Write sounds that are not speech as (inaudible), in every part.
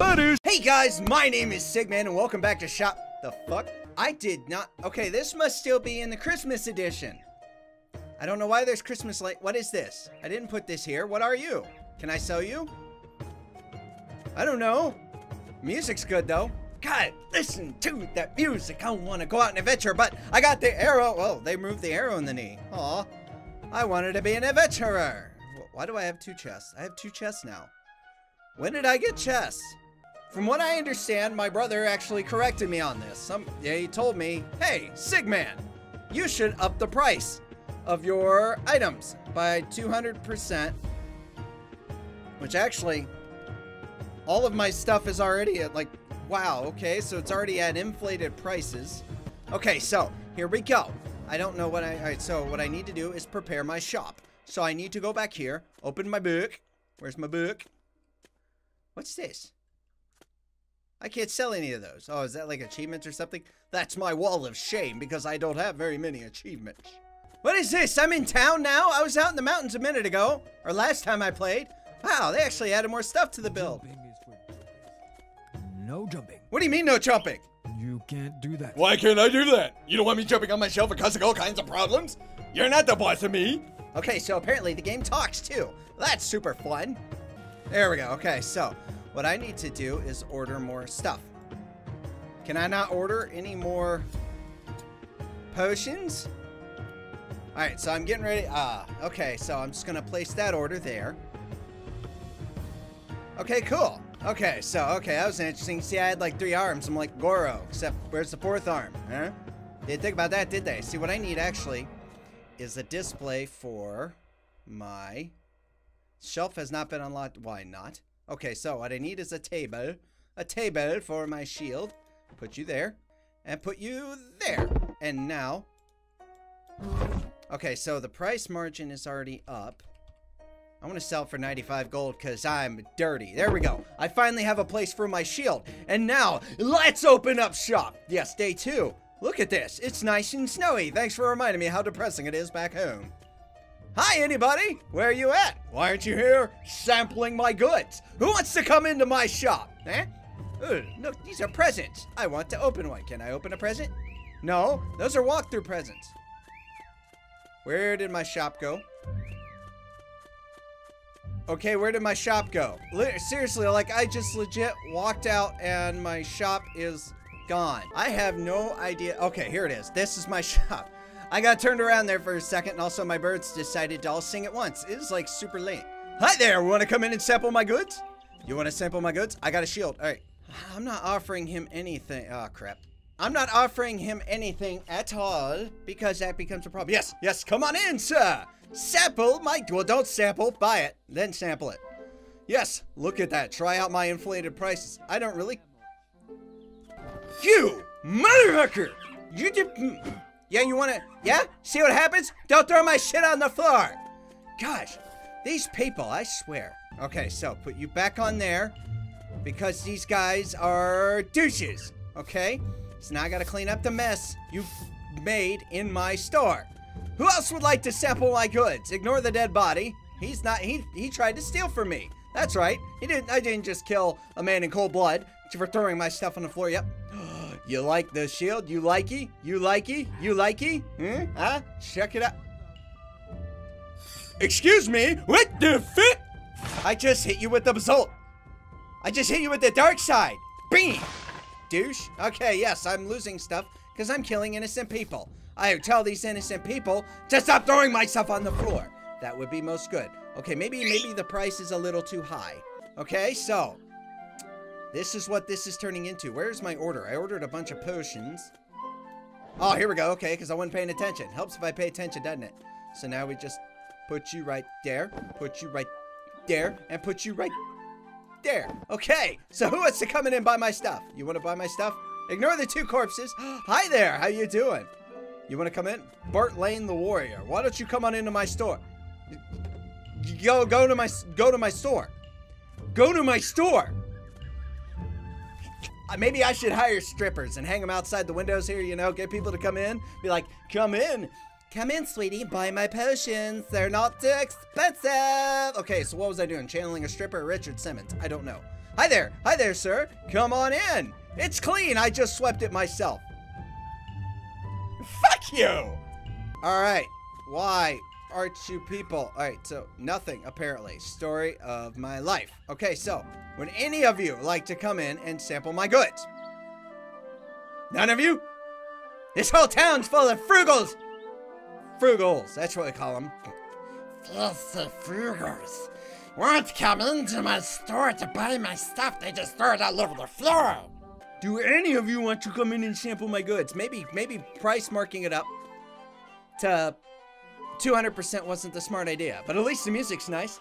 Hey guys, my name is SygMan and welcome back to Shop. The fuck? I did not. Okay, this must still be in the Christmas edition. I don't know why there's Christmas light. What is this? I didn't put this here. What are you? Can I sell you? I don't know. Music's good though. God, listen to that music. I want to go out and adventure, but I got the arrow. Well, they moved the arrow in the knee. Aw. I wanted to be an adventurer. Why do I have two chests? I have two chests now. When did I get chests? From what I understand, my brother actually corrected me on this. Some, yeah, he told me, hey, SygMan, you should up the price of your items by 200%. Which actually, all of my stuff is already at like, wow, okay, so it's already at inflated prices. Okay, so here we go. I don't know what I, right, so what I need to do is prepare my shop. So I need to go back here, open my book. Where's my book? What's this? I can't sell any of those. Oh, is that like achievements or something? That's my wall of shame because I don't have very many achievements. What is this? I'm in town now? I was out in the mountains a minute ago. Or last time I played. Wow, they actually added more stuff to the build. No jumping. What do you mean no jumping? You can't do that. Why can't I do that? You don't want me jumping on my shelf and causing all kinds of problems? You're not the boss of me. Okay, so apparently the game talks too. That's super fun. There we go. Okay, so what I need to do is order more stuff. Can I not order any more potions? Alright, so I'm getting ready. Ah, okay, so I'm just going to place that order there. Okay, cool. Okay, so, okay, that was interesting. See, I had like three arms. I'm like Goro, except where's the fourth arm? Huh? Didn't think about that, did they? See, what I need actually is a display for my shelf has not been unlocked. Why not? Okay, so what I need is a table. A table for my shield. Put you there. And put you there. And now... Okay, so the price margin is already up. I want to sell for 95 gold because I'm dirty. There we go. I finally have a place for my shield. And now, let's open up shop. Yes, day two. Look at this. It's nice and snowy. Thanks for reminding me how depressing it is back home. Hi, anybody? Where are you at? Why aren't you here sampling my goods? Who wants to come into my shop? Eh? Ugh, look, these are presents. I want to open one. Can I open a present? No, those are walkthrough presents. Where did my shop go? Okay, where did my shop go? seriously, like I just legit walked out and my shop is gone. I have no idea. Okay, here it is. This is my (laughs) shop. I got turned around there for a second and also my birds decided to all sing at once. It is like super late. Hi there, want to come in and sample my goods? You want to sample my goods? I got a shield. All right. I'm not offering him anything. Oh, crap. I'm not offering him anything at all because that becomes a problem. Yes, yes, come on in, sir. Sample my, well, don't sample, buy it, then sample it. Yes, look at that. Try out my inflated prices. I don't really. You motherfucker! You did. Yeah, you wanna. Yeah? See what happens? Don't throw my shit on the floor! Gosh, these people, I swear. Okay, so put you back on there because these guys are douches, okay? So now I gotta clean up the mess you've made in my store. Who else would like to sample my goods? Ignore the dead body. He's not, he, he tried to steal from me. That's right. He didn't, I didn't just kill a man in cold blood for throwing my stuff on the floor. Yep. (gasps) you like the shield? You likey? You likey? You likey? Hmm? Huh? Check it out. Excuse me? What the fit? I just hit you with the basalt. I just hit you with the dark side. Bing! Douche. Okay, yes, I'm losing stuff because I'm killing innocent people. I tell these innocent people to stop throwing my stuff on the floor. That would be most good. Okay, maybe maybe the price is a little too high. Okay, so this is what this is turning into. Where's my order? I ordered a bunch of potions. Oh, here we go. Okay, because I wasn't paying attention. Helps if I pay attention, doesn't it? So now we just put you right there, put you right there, and put you right there. Okay, so who wants to come in and buy my stuff? You want to buy my stuff? Ignore the two corpses. (gasps) Hi there, how you doing? You want to come in? Bart Lane the Warrior. Why don't you come on into my store? Go, go to my, go to my store. Go to my store. Maybe I should hire strippers and hang them outside the windows here, you know, get people to come in. Be like, come in. Come in, sweetie, buy my potions. They're not too expensive. Okay, so what was I doing? Channeling a stripper, Richard Simmons? I don't know. Hi there. Hi there, sir. Come on in. It's clean. I just swept it myself. Fuck you! All right. Why aren't you people? All right. So nothing apparently. Story of my life. Okay. So would any of you like to come in and sample my goods? None of you? This whole town's full of frugals. Frugals. That's what we call them. Filthy frugals. Won't come into my store to buy my stuff. They just throw it all over the floor. Do any of you want to come in and sample my goods? Maybe, maybe price marking it up to 200% wasn't the smart idea, but at least the music's nice.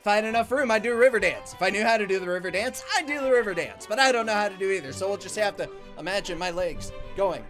If I had enough room, I'd do a river dance. If I knew how to do the river dance, I'd do the river dance. But I don't know how to do either, so we'll just have to imagine my legs going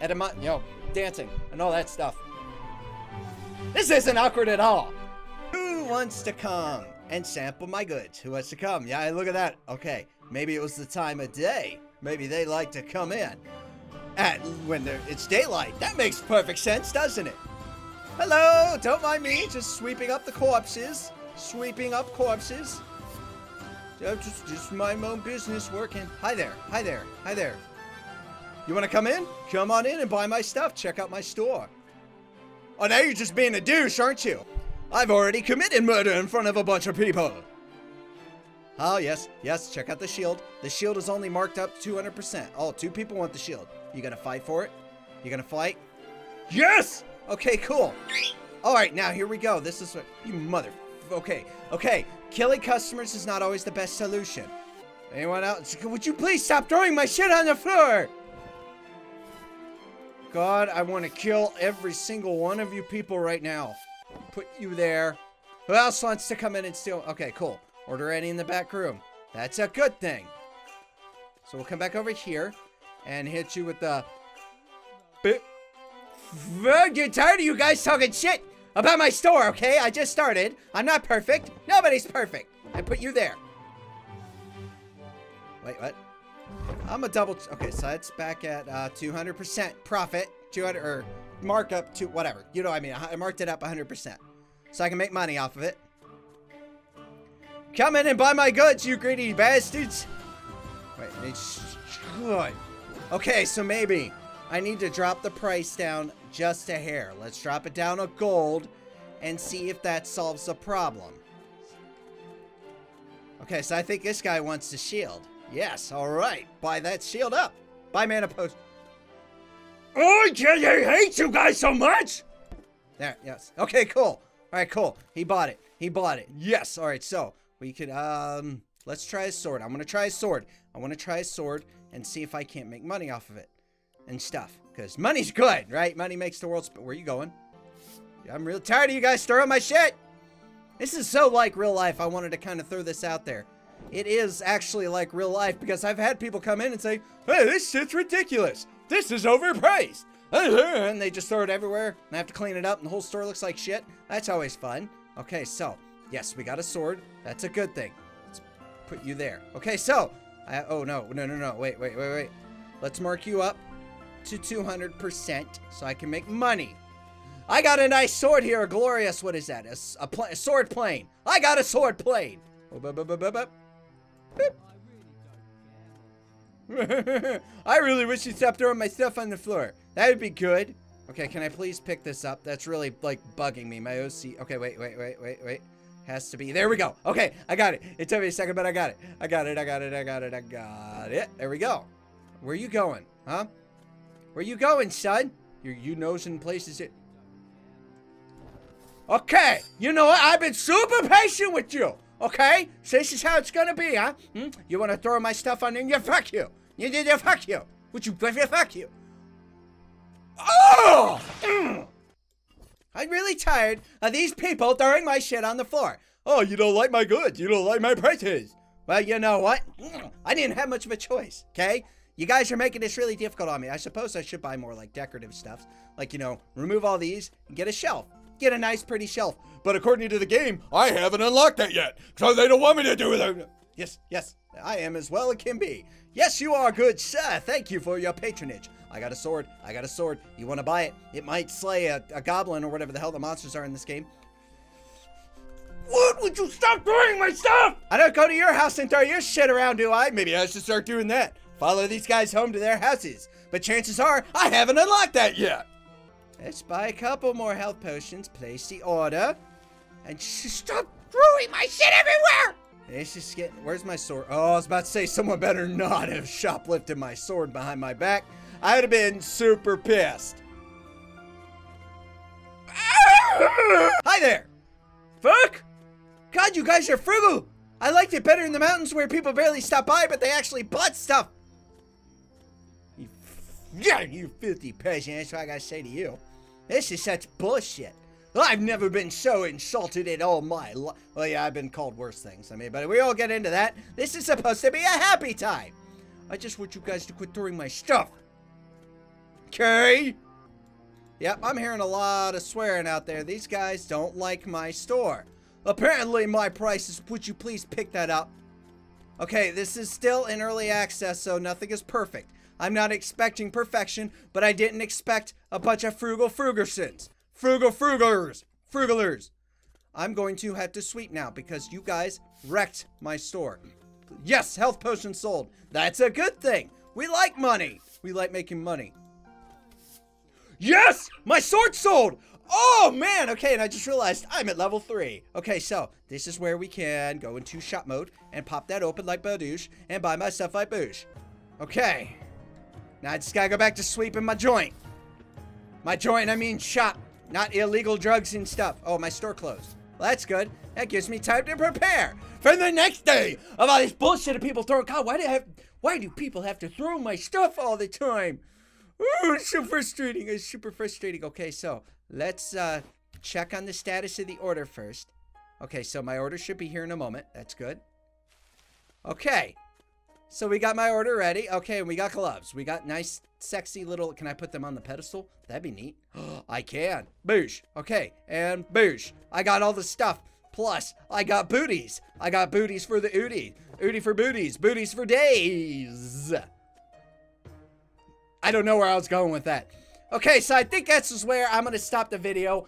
at a, you know, dancing and all that stuff. This isn't awkward at all. Who wants to come and sample my goods? Who wants to come? Yeah, look at that. Okay, maybe it was the time of day. Maybe they like to come in at when it's daylight. That makes perfect sense, doesn't it? Hello, don't mind me, just sweeping up the corpses. Sweeping up corpses. Uh, just, just my own business working. Hi there, hi there, hi there. You want to come in? Come on in and buy my stuff. Check out my store. Oh, now you're just being a douche, aren't you? I've already committed murder in front of a bunch of people. Oh, yes, yes, check out the shield. The shield is only marked up 200%. Oh, two people want the shield. You gonna fight for it? You gonna fight? Yes! Okay, cool. All right, now here we go. This is what, you mother, okay, okay. Killing customers is not always the best solution. Anyone else? Would you please stop throwing my shit on the floor? God, I want to kill every single one of you people right now. Put you there. Who else wants to come in and steal? Okay, cool. Order any in the back room. That's a good thing. So we'll come back over here and hit you with the... I'm getting tired of you guys talking shit about my store, okay? I just started. I'm not perfect. Nobody's perfect. I put you there. Wait, what? I'm a double. Okay, so it's back at 200% uh, profit. 200 or markup to whatever. You know what I mean. I marked it up 100%. So I can make money off of it. Come in and buy my goods, you greedy bastards. Wait, it's good. Okay, so maybe I need to drop the price down just a hair. Let's drop it down a gold and see if that solves the problem. Okay, so I think this guy wants the shield. Yes, all right. Buy that shield up. Buy mana post. Oh, I hate you guys so much. There, yes. Okay, cool. All right, cool. He bought it. He bought it. Yes. All right, so we could, um, let's try a sword. I'm going to try a sword. I want to try a sword and see if I can't make money off of it and stuff. Because money's good, right? Money makes the world spin. Where are you going? I'm real tired of you guys stirring my shit. This is so like real life. I wanted to kind of throw this out there it is actually like real life because I've had people come in and say, hey, this shit's ridiculous. This is overpriced. (laughs) And they just throw it everywhere and I have to clean it up and the whole store looks like shit. That's always fun. Okay, so, yes, we got a sword. That's a good thing. Let's put you there. Okay, so, I, oh no, no, no, no, wait, wait, wait, wait. Let's mark you up to 200% so I can make money. I got a nice sword here, a glorious, what is that? A, a, a sword plane. I got a sword plane. Oh, (laughs) I really wish you'd stop throwing my stuff on the floor. That would be good. Okay, can I please pick this up? That's really, like, bugging me. My OC... Okay, wait, wait, wait, wait, wait. Has to be... There we go. Okay, I got it. It took me a second, but I got it. I got it, I got it, I got it, I got it. There we go. Where you going, huh? Where you going, son? You're you nosing places it... Okay, you know what? I've been super patient with you. Okay? So this is how it's gonna be, huh? Hmm? You wanna throw my stuff on you? Fuck you! You did you fuck you! Would you fuck you? Oh! Mm. I'm really tired of these people throwing my shit on the floor. Oh, you don't like my goods. You don't like my prices. Well, you know what? I didn't have much of a choice, okay? You guys are making this really difficult on me. I suppose I should buy more like decorative stuff. Like, you know, remove all these and get a shelf. Get a nice pretty shelf. But according to the game, I haven't unlocked that yet. So they don't want me to do it. Yes, yes, I am as well it can be. Yes, you are good, sir. Thank you for your patronage. I got a sword. I got a sword. You want to buy it? It might slay a, a goblin or whatever the hell the monsters are in this game. What? Would you stop throwing my stuff? I don't go to your house and throw your shit around, do I? Maybe I should start doing that. Follow these guys home to their houses. But chances are, I haven't unlocked that yet. Let's buy a couple more health potions, place the order, and sh- stop throwing my shit everywhere! This is getting. Where's my sword? Oh, I was about to say someone better not have shoplifted my sword behind my back. I'd have been super pissed. Hi there! Fuck! God, you guys are frugal! I liked it better in the mountains where people barely stop by, but they actually bought stuff! You, yeah, you filthy peasant, that's what I gotta say to you. This is such bullshit. I've never been so insulted in all my life. Well, yeah, I've been called worse things. I mean, but we all get into that. This is supposed to be a happy time. I just want you guys to quit throwing my stuff. Okay? Yep, I'm hearing a lot of swearing out there. These guys don't like my store. Apparently, my prices. Would you please pick that up? Okay, this is still in early access, so nothing is perfect. I'm not expecting perfection, but I didn't expect a bunch of frugal frugersons. Frugal frugalers. Frugalers. I'm going to have to sweep now because you guys wrecked my store. Yes, health potion sold. That's a good thing. We like money. We like making money. Yes! My sword sold! Oh man, okay, and I just realized I'm at level 3. Okay, so this is where we can go into shop mode and pop that open like Badoosh and buy my stuff like Boosh. Okay. Now I just gotta go back to sweeping my joint. My joint, I mean shop, not illegal drugs and stuff. Oh, my store closed. Well, that's good. That gives me time to prepare for the next day of all this bullshit of people throwing. God, why do I have? Why do people have to throw my stuff all the time? Ooh, it's so frustrating. It's super frustrating. Okay, so let's uh, check on the status of the order first. Okay, so my order should be here in a moment. That's good. Okay. So we got my order ready. Okay, and we got gloves. We got nice, sexy little... Can I put them on the pedestal? That'd be neat. (gasps) I can. Boosh. Okay, and boosh. I got all the stuff. Plus, I got booties. I got booties for the Udi. Udi for booties. Booties for days. I don't know where I was going with that. Okay, so I think that's just where I'm going to stop the video.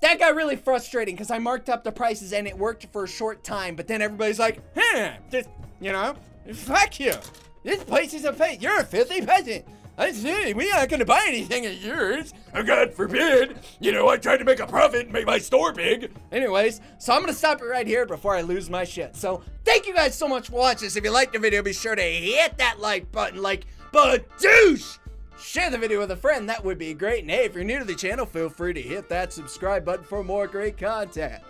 That got really frustrating because I marked up the prices and it worked for a short time, but then everybody's like, huh, just, you know, fuck you. This place is a fake. You're a filthy peasant. I see. We aren't going to buy anything of yours. Oh, God forbid. You know, I tried to make a profit and make my store big. Anyways, so I'm going to stop it right here before I lose my shit. So thank you guys so much for watching. If you liked the video, be sure to hit that like button like Badoosh. Share the video with a friend, that would be great. And hey, if you're new to the channel, feel free to hit that subscribe button for more great content.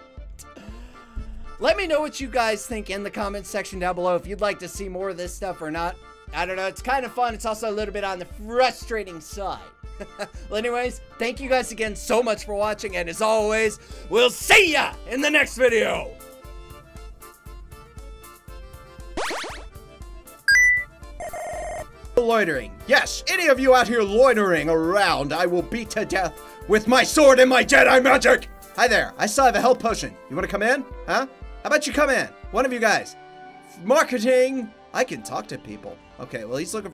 Let me know what you guys think in the comments section down below if you'd like to see more of this stuff or not. I don't know, it's kind of fun. It's also a little bit on the frustrating side. (laughs) well, anyways, thank you guys again so much for watching, and as always, we'll see ya in the next video! Loitering. Yes, any of you out here loitering around, I will beat to death with my sword and my Jedi magic! Hi there, I still have a health potion. You wanna come in? Huh? How about you come in? One of you guys. Marketing! I can talk to people. Okay, well, he's looking